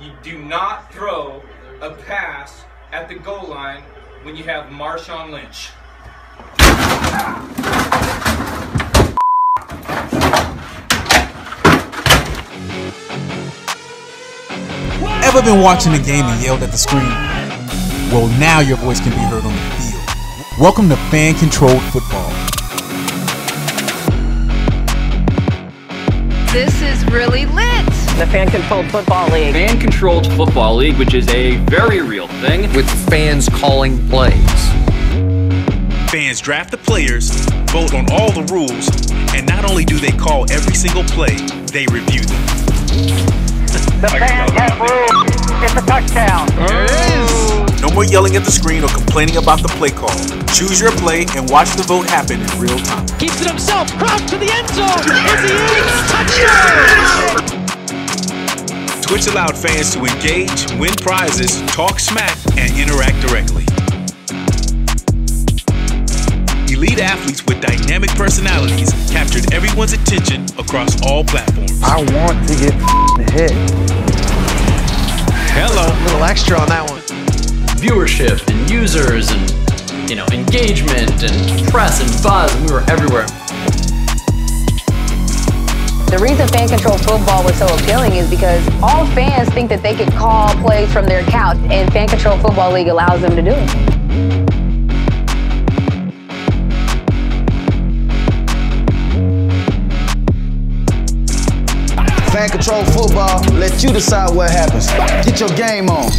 you do not throw a pass at the goal line when you have Marshawn Lynch. Ever been watching the game and yelled at the screen? Well, now your voice can be heard on the field. Welcome to Fan Controlled Football. This is really lit. The Fan Controlled Football League. Fan Controlled Football League, which is a very real thing. with fans calling plays. Fans draft the players, vote on all the rules, and not only do they call every single play, they review them. The fans have rules. It's a touchdown. No more yelling at the screen or complaining about the play call. Choose your play and watch the vote happen in real time. keeps it himself. Crouch to the end zone. Is he in? Touchdown! Twitch allowed fans to engage, win prizes, talk smack, and interact directly. Elite athletes with dynamic personalities captured everyone's attention across all platforms. I want to get hit. Hello. A little extra on that one. Viewership and users and, you know, engagement and press and buzz. And we were everywhere. The reason fan controlled football was so appealing is because all fans think that they can call plays from their couch, and Fan Control Football League allows them to do it. Fan control football, let you decide what happens. Get your game on.